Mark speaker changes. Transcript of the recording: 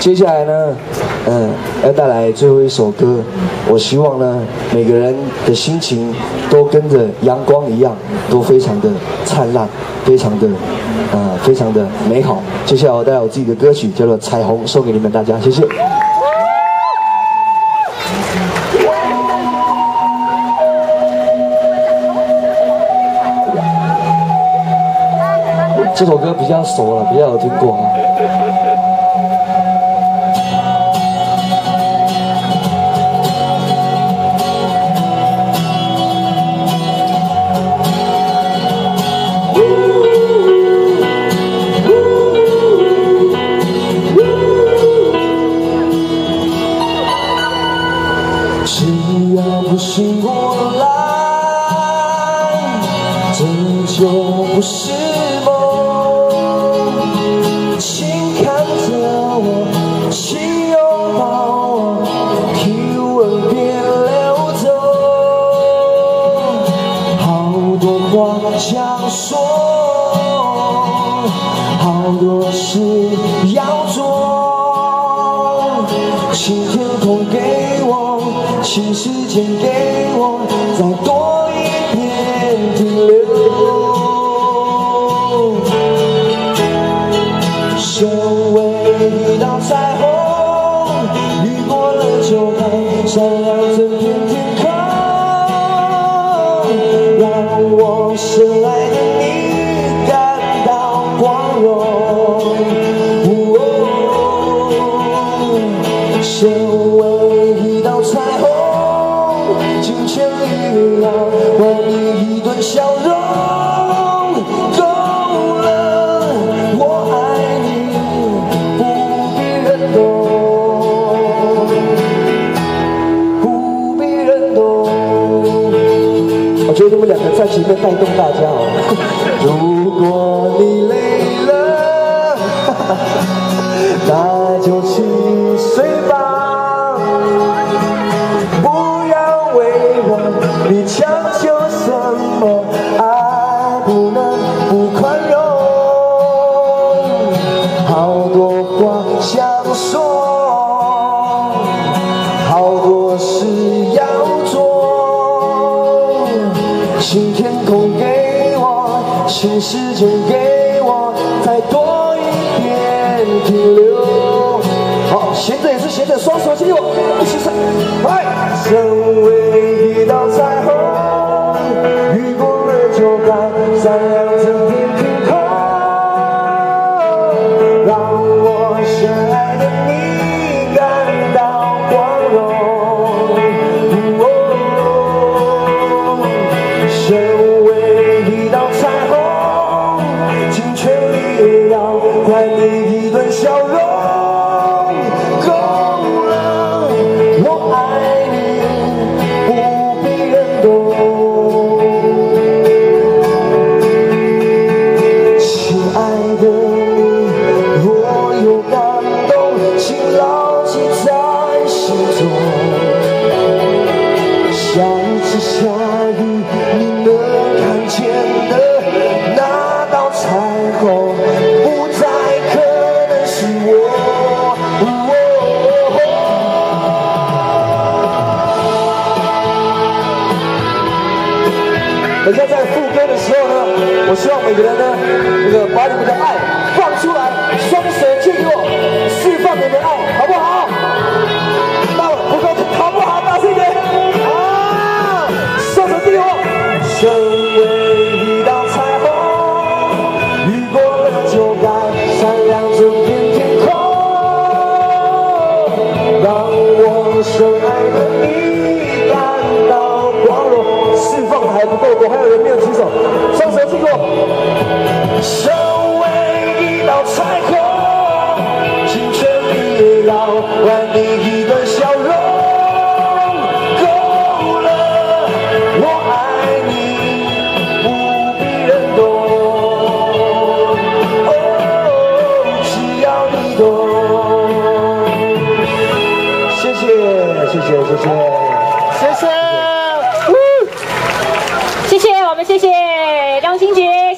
Speaker 1: 接下来呢，嗯，要带来最后一首歌。我希望呢，每个人的心情都跟着阳光一样，都非常的灿烂，非常的，呃，非常的美好。接下来我带来我自己的歌曲，叫做《彩虹》，送给你们大家，谢谢。这首歌比较熟了，比较有听过啊。醒过来，这就不是梦。请看着我，请拥抱我，体温别流走。好多话想说，好多事要做，请天空给我，请时间给闪亮整片天空，让我深爱的你感到光荣。哦身为一道彩虹，尽全力要换你一顿笑容。动大家哦。如果你累了，那就去睡吧，不要为我你强求什么，爱不能不宽容。好多话想说，请天空给我，请时间给我，再多一点停留。好，闲着也是闲着，双手给我，一起唱。来，身为一道彩虹，雨过了就该闪亮整你等下在副歌的时候呢我希望每个人呢那个把你们的爱放出来双手借给我释放你们的爱好不好？那我不客好不好大声一点啊双手借给我身为一道彩虹雨过就该闪亮整片天空让我深爱的你。谢，谢。谢，谢。谢，我们谢。谢张新杰。